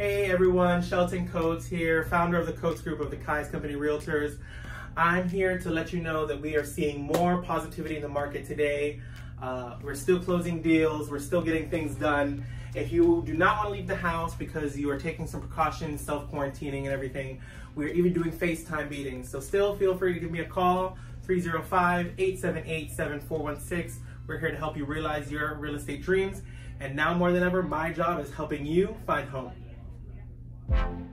Hey everyone, Shelton Coats here, founder of the Coats Group of the Keyes Company Realtors. I'm here to let you know that we are seeing more positivity in the market today. Uh, we're still closing deals, we're still getting things done. If you do not want to leave the house because you are taking some precautions, self-quarantining and everything, we're even doing FaceTime meetings. So still feel free to give me a call, 305-878-7416. We're here to help you realize your real estate dreams. And now more than ever, my job is helping you find home. Thank you.